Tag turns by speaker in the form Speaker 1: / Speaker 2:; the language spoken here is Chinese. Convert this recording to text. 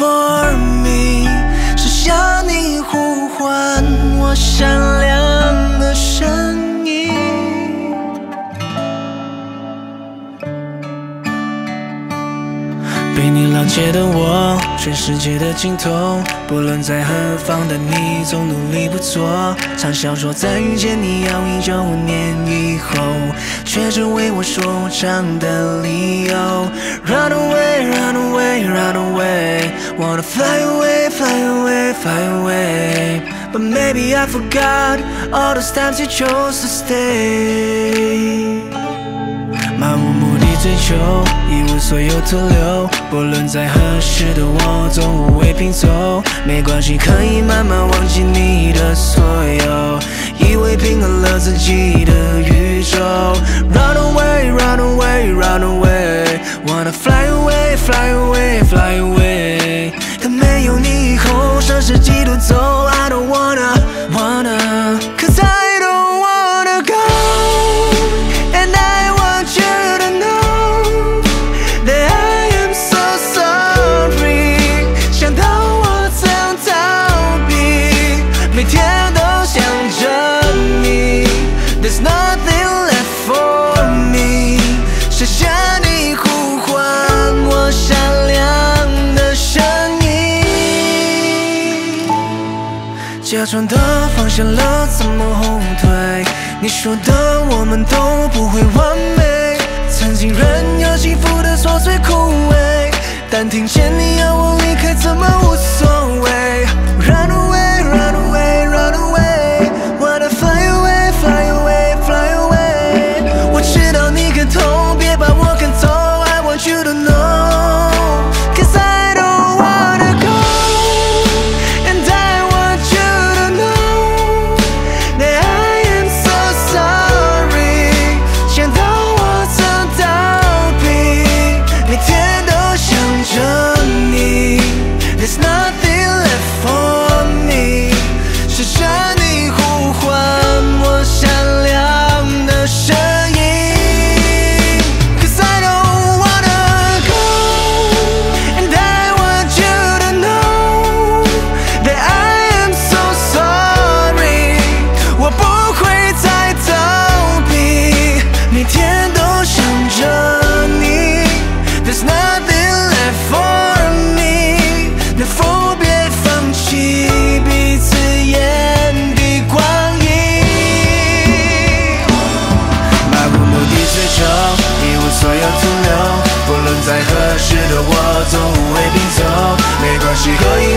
Speaker 1: for me 是向你呼唤我善良的声音。被你了解的我全世界的尽头不论在何方的你总努力不错常笑说再遇见你要一九年以后却只为我说唱的理由。Run away run away run away wanna fly away, fly away, fly away. But maybe I forgot all those times you chose to stay. 漫无目的追求，一无所有徒留。不论在何时的我，总无谓拼凑。没关系，可以慢慢忘记你的所有，以为平衡了自己的宇宙。Run away, run away, run away, wanna fly away, fly away, fly away。 是，假装的放下了，怎么后退？你说的我们都不会完美，曾经任由幸福的琐碎枯萎，但听见你要我时的我总无畏拼凑没关系可以